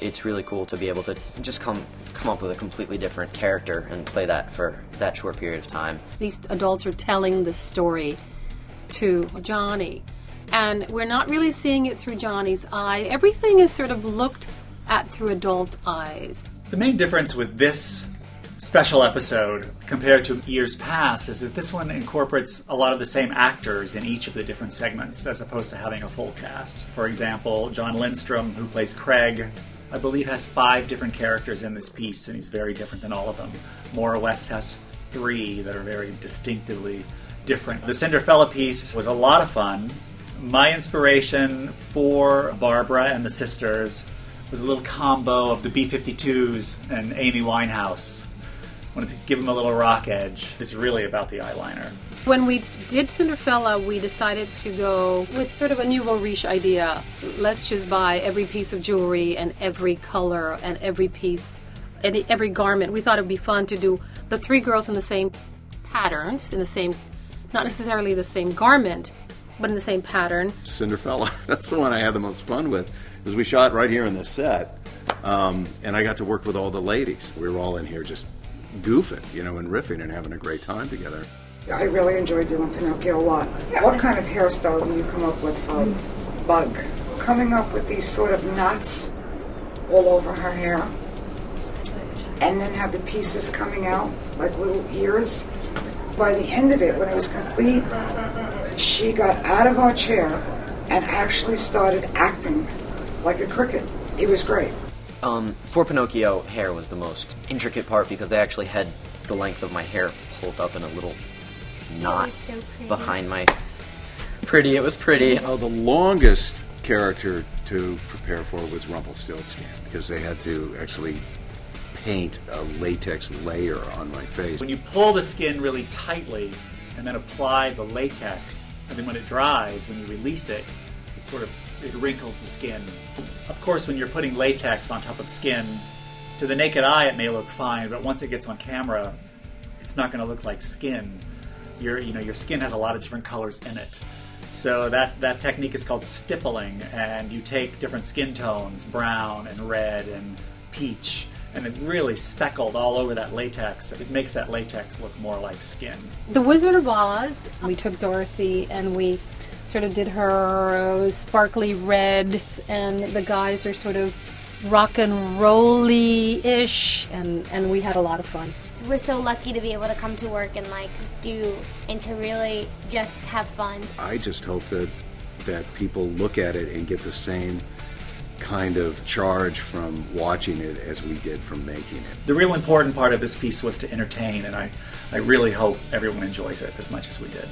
it's really cool to be able to just come come up with a completely different character and play that for that short period of time. These adults are telling the story to Johnny, and we're not really seeing it through Johnny's eyes. Everything is sort of looked at through adult eyes. The main difference with this special episode compared to years past is that this one incorporates a lot of the same actors in each of the different segments as opposed to having a full cast. For example, Jon Lindstrom, who plays Craig, I believe has five different characters in this piece, and he's very different than all of them. Maura West has three that are very distinctively different. The Cinderfella piece was a lot of fun. My inspiration for Barbara and the sisters was a little combo of the B 52s and Amy Winehouse wanted to give them a little rock edge. It's really about the eyeliner. When we did Cinderfella, we decided to go with sort of a nouveau riche idea. Let's just buy every piece of jewelry and every color and every piece, and every garment. We thought it would be fun to do the three girls in the same patterns, in the same, not necessarily the same garment, but in the same pattern. Cinderfella. That's the one I had the most fun with, because we shot right here in this set, um, and I got to work with all the ladies. We were all in here just goofing, you know, and riffing and having a great time together. I really enjoyed doing Pinocchio a lot. What kind of hairstyle do you come up with for Bug? Coming up with these sort of knots all over her hair, and then have the pieces coming out like little ears. By the end of it, when it was complete, she got out of our chair and actually started acting like a cricket. It was great. Um, for Pinocchio, hair was the most intricate part because they actually had the length of my hair pulled up in a little knot so behind my. Pretty, it was pretty. Oh, the longest character to prepare for was Rumpelstiltskin because they had to actually paint a latex layer on my face. When you pull the skin really tightly and then apply the latex, and then when it dries, when you release it, it sort of it wrinkles the skin. Of course, when you're putting latex on top of skin, to the naked eye it may look fine, but once it gets on camera, it's not going to look like skin. Your you know your skin has a lot of different colors in it. So that that technique is called stippling, and you take different skin tones, brown and red and peach, and it really speckled all over that latex. It makes that latex look more like skin. The Wizard of Oz, we took Dorothy and we sort of did her sparkly red, and the guys are sort of rock and rolly ish, and, and we had a lot of fun. We're so lucky to be able to come to work and like do and to really just have fun. I just hope that that people look at it and get the same kind of charge from watching it as we did from making it. The real important part of this piece was to entertain, and I, I really hope everyone enjoys it as much as we did.